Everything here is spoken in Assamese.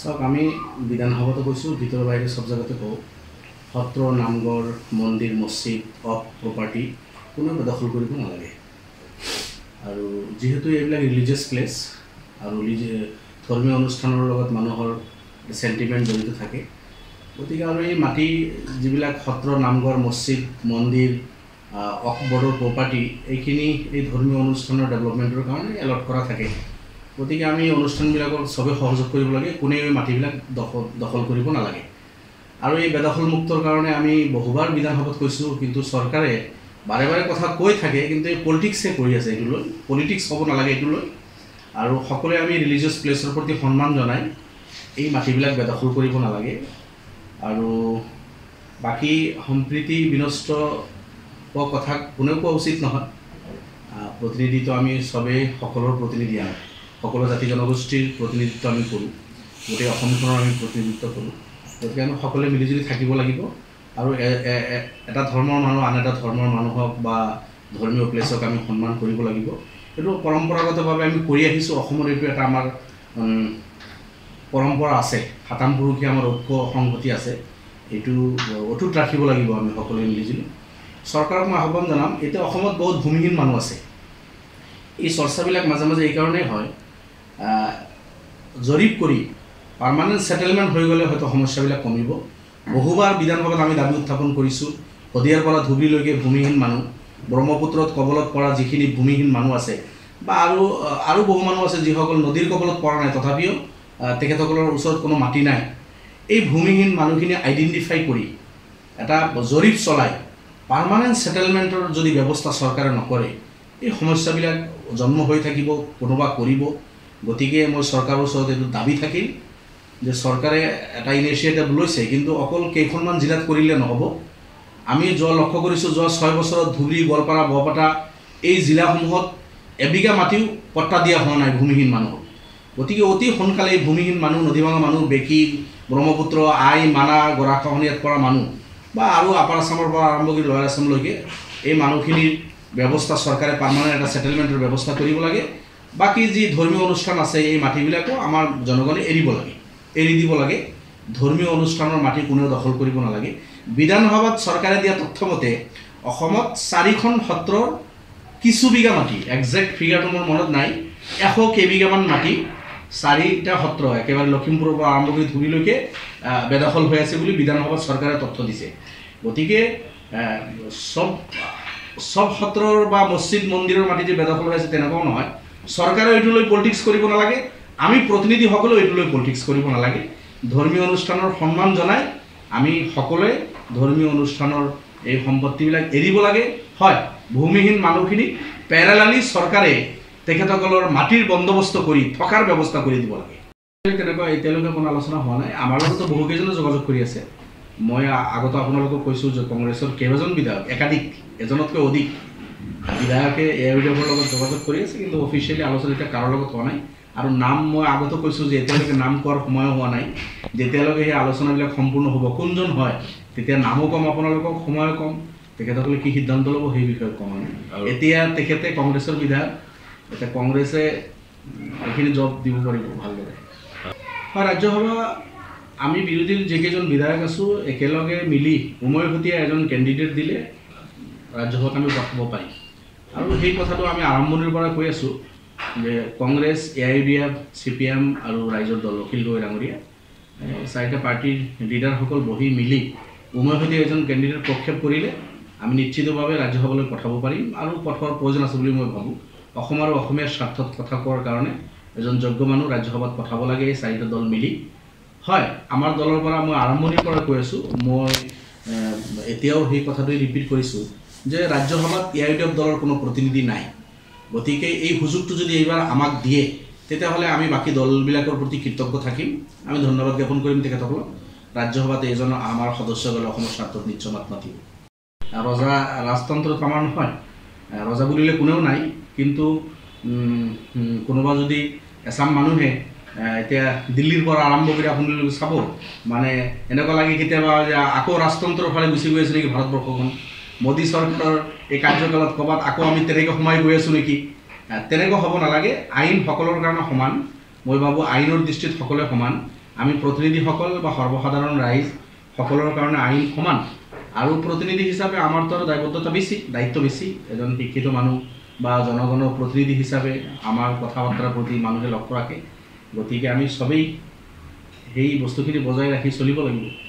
চাওক আমি বিধানসভাতো কৈছোঁ ভিতৰৰ বাহিৰে চব জেগাতে কওঁ সত্ৰ নামঘৰ মন্দিৰ মছজিদ অফ প্ৰপাৰ্টি কোনেও বেদখল কৰিব নালাগে। আৰু যিহেতু এইবিলাক ৰিলিজিয়াছ প্লেচ আৰু ধৰ্মীয় অনুষ্ঠানৰ লগত মানুহৰ চেণ্টিমেণ্ট জড়িত থাকে গতিকে আৰু এই মাটি যিবিলাক সত্ৰ নামঘৰ মছজিদ মন্দিৰ অফ বৰ্ডৰ প্ৰপাৰ্টি এইখিনি এই ধৰ্মীয় অনুষ্ঠানৰ ডেভেলপমেণ্টৰ কাৰণে এলট কৰা থাকে। গতিকে আমি অনুষ্ঠানবিলাকক চবেই সহযোগ কৰিব লাগে কোনেও মাটিবিলাক দখল দখল কৰিব নালাগে। আৰু এই বেদখলমুক্তৰ কাৰণে আমি বহুবাৰ বিধানসভাত কৈছোঁ কিন্তু চৰকাৰে বাৰে বাৰে কথা কৈ থাকে কিন্তু এই পলিটিক্সে কৰি আছে এইটো লৈ পলিটিক্স হ'ব নালাগে এইটো লৈ। আৰু সকলোৱে আমি ৰিলিজিয়াছ প্লেচৰ প্ৰতি সন্মান জনাই এই মাটিবিলাক বেদখল কৰিব নালাগে। আৰু বাকী সম্প্ৰীতি বিনষ্ট হোৱা কথা কোনেও কোৱা উচিত নহয়। আহ, প্ৰতিনিধিত্ব আমি চবেই সকলোৰ প্ৰতিনিধি আমি। সকলো জাতি জনগোষ্ঠীৰ প্ৰতিনিধিত্ব আমি কৰোঁ। গোটেই অসমখনৰ আমি প্ৰতিনিধিত্ব কৰোঁ। গতিকে আমি সকলোৱে মিলিজুলি থাকিব লাগিব আৰু এটা ধৰ্মৰ মানুহ আন এটা ধৰ্মৰ মানুহক বা ধৰ্মীয় প্লেচক আমি সন্মান কৰিব লাগিব। এইটো পৰম্পৰাগতভাৱে আমি কৰি আহিছোঁ। অসমত এইটো এটা আমাৰ পৰম্পৰা আছে। সাতাম পুৰুষীয়া আমাৰ ঐক্য সংহতি আছে। এইটো অটুট ৰাখিব লাগিব আমি সকলোৱে মিলিজুলি। চৰকাৰক মই আহ্বান জনাম এতিয়া অসমত বহুত ভূমিহীন মানুহ আছে। এই চৰ্চাবিলাক মাজে মাজে এইকাৰণেই হয় জৰীপ কৰি পাৰ্মানেণ্ট ছেটেলমেণ্ট হৈ গ'লে হয়তো সমস্যাবিলাক কমিব। বহুবাৰ বিধানসভাত আমি দাবী উত্থাপন কৰিছোঁ। শদিয়াৰ পৰা ধুবুৰীলৈকে ভূমিহীন মানুহ ব্ৰহ্মপুত্ৰত কবলত পৰা যিখিনি ভূমিহীন মানুহ আছে বা আৰু আৰু বহু মানুহ আছে যিসকল নদীৰ কবলত পৰা নাই তথাপিও তেখেতসকলৰ ওচৰত কোনো মাটি নাই। এই ভূমিহীন মানুহখিনি আইডেণ্টিফাই কৰি এটা জৰীপ চলাই পাৰ্মানেণ্ট ছেটেলমেণ্টৰ যদি ব্যৱস্থা চৰকাৰে নকৰে এই সমস্যাবিলাক জন্ম হৈ থাকিব কোনোবা কৰিব। গতিকে মই চৰকাৰৰ ওচৰত এইটো দাবী থাকিল যে চৰকাৰে এটা ইনিচিয়েটিভ লৈছে কিন্তু অকল কেইখনমান জিলাত কৰিলে নহ'ব। আমি যোৱা লক্ষ্য কৰিছোঁ যোৱা ছয় বছৰত ধুবুৰী গোৱালপাৰা বৰপেটা এই জিলাসমূহত এবিঘা মাটিও পট্টা দিয়া হোৱা নাই ভূমিহীন মানুহক। গতিকে অতি সোনকালে এই ভূমিহীন মানুহ নদীভাঙা মানুহ বেকী ব্ৰহ্মপুত্ৰ আই মানা গৰাখহনীয়াত পৰা মানুহ বা আৰু আপাৰ আছামৰ পৰা আৰম্ভ কৰি লৱাৰ আছামলৈকে এই মানুহখিনিৰ ব্যৱস্থা চৰকাৰে পাৰ্মানেণ্ট এটা ছেটেলমেণ্টৰ ব্যৱস্থা কৰিব লাগে। বাকী যি ধৰ্মীয় অনুষ্ঠান আছে এই মাটিবিলাকো আমাৰ জনগণে এৰিব লাগে। এৰি দিব লাগে। ধৰ্মীয় অনুষ্ঠানৰ মাটি কোনেও দখল কৰিব নালাগে। বিধানসভাত চৰকাৰে দিয়া তথ্যমতে অসমত চাৰিখন সত্ৰৰ কিছু বিঘা মাটি একজেক্ট ফিগাৰটো মোৰ মনত নাই এশ কেইবিঘামান মাটি চাৰিটা সত্ৰ একেবাৰে লখিমপুৰৰ পৰা আৰম্ভ কৰি ধুবুৰীলৈকে আহ, বেদখল হৈ আছে বুলি বিধানসভাত চৰকাৰে তথ্য দিছে। গতিকে চব চব সত্ৰৰ বা মছজিদ মন্দিৰৰ মাটি যে বেদখল হৈ আছে তেনেকুৱাও নহয়। চৰকাৰে এইটো লৈ পলিটিক্স কৰিব নালাগে আমি প্ৰতিনিধিসকলেও এইটো লৈ পলিটিক্স কৰিব নালাগে। ধৰ্মীয় অনুষ্ঠানৰ সন্মান জনাই আমি সকলোৱে ধৰ্মীয় অনুষ্ঠানৰ এই সম্পত্তিবিলাক এৰিব লাগে। হয় ভূমিহীন মানুহখিনিক পেৰালালি চৰকাৰে তেখেতসকলৰ মাটিৰ বন্দোবস্ত কৰি থকাৰ ব্যৱস্থা কৰি দিব লাগে। তেনেকুৱা এতিয়ালৈকে কোনো আলোচনা হোৱা নাই। আমাৰ লগতো বহুকেইজনে যোগাযোগ কৰি আছে। মই আগতে আপোনালোকক কৈছোঁ যে কংগ্ৰেছৰ কেইবাজন বিধায়ক একাধিক এজনতকৈ অধিক বিধায়কে এ আই ইউ লগত যোগাযোগ কৰি আছে কিন্তু অফিচিয়েলি আলোচনা এতিয়া কাৰো লগত হোৱা নাই। আৰু নাম মই আগতে কৈছোঁ যে এতিয়ালৈকে নাম কোৱাৰ সময় হোৱা নাই। যেতিয়ালৈকে সেই আলোচনাবিলাক সম্পূৰ্ণ হ'ব কোনজন হয় তেতিয়া নামো কম আপোনালোকক সময়ো কম তেখেতসকলে কি সিদ্ধান্ত ল'ব সেই বিষয়ে কম এতিয়া তেখেতে কংগ্ৰেছৰ বিধায়ক এতিয়া কংগ্ৰেছে এইখিনি জব দিব পাৰিব ভালদৰে। হয় ৰাজ্যসভা আমি বিৰোধীৰ যিকেইজন বিধায়ক আছোঁ একেলগে মিলি উমৈহতীয়া এজন কেণ্ডিডেট দিলে ৰাজ্যসভাত আমি পঠাব পাৰিম। আৰু সেই কথাটো আমি আৰম্ভণিৰ পৰা কৈ আছোঁ যে Congress A I D F C P M আৰু ৰাইজৰ দল অখিল গগৈ ডাঙৰীয়া চাৰিটা পাৰ্টীৰ লিডাৰসকল বহি মিলি উমৈহতীয়া এজন কেণ্ডিডেট প্ৰক্ষেপ কৰিলে আমি নিশ্চিতভাৱে ৰাজ্যসভালৈ পঠাব পাৰিম আৰু পঠোৱাৰ প্ৰয়োজন আছে বুলি মই ভাবোঁ। অসম আৰু অসমীয়াৰ স্বাৰ্থত কথা কোৱাৰ কাৰণে এজন যোগ্য মানুহ ৰাজ্যসভাত পঠাব লাগে এই চাৰিটা দল মিলি। হয় আমাৰ দলৰ পৰা মই আৰম্ভণিৰ পৰা কৈ আছোঁ মই এতিয়াও সেই কথাটোৱে ৰিপিট কৰিছোঁ। যে ৰাজ্যসভাত এ আই ডি এফ দলৰ কোনো প্ৰতিনিধি নাই। গতিকে এই সুযোগটো যদি এইবাৰ আমাক দিয়ে, তেতিয়াহ'লে আমি বাকী দলবিলাকৰ প্ৰতি কৃতজ্ঞ থাকিম। আমি ধন্যবাদ জ্ঞাপন কৰিম তেখেতসকলক। ৰাজ্যসভাত এজন আমাৰ সদস্য গ'লে অসমৰ স্বাৰ্থত নিশ্চয় মাত মাতিব। ৰজা, ৰাজতন্ত্ৰত আমাৰ নহয়। ৰজা বুলিলে কোনেও নাই, কিন্তু কোনোবা যদি এচাম মানুহে এতিয়া দিল্লীৰ পৰা আৰম্ভ কৰি আপোনালোকে চাব মানে এনেকুৱা লাগে কেতিয়াবা যে আকৌ ৰাজতন্ত্ৰৰ ফালে গুচি গৈ আছে নেকি ভাৰতবৰ্ষখন। মোদী চৰকাৰৰ এই কাৰ্যকালত ক'ৰবাত আকৌ আমি তেনেকৈ সোমাই গৈ আছোঁ নেকি? আহ, তেনেকুৱা হ'ব নালাগে। আইন সকলৰ কাৰণে সমান। মই ভাবোঁ আইনৰ দৃষ্টিত সকলোৱে সমান। আমি প্ৰতিনিধিসকল বা সৰ্বসাধাৰণ ৰাইজ সকলৰ কাৰণে আইন সমান। আৰু প্ৰতিনিধি হিচাপে আমাৰতো আৰু দায়বদ্ধতা বেছি দায়িত্ব বেছি। এজন শিক্ষিত মানুহ বা জনগণৰ প্ৰতিনিধি হিচাপে আমাৰ কথা বতৰাৰ প্ৰতি মানুহে লক্ষ্য ৰাখে গতিকে আমি চবেই সেই বস্তুখিনি বজাই ৰাখি চলিব লাগিব।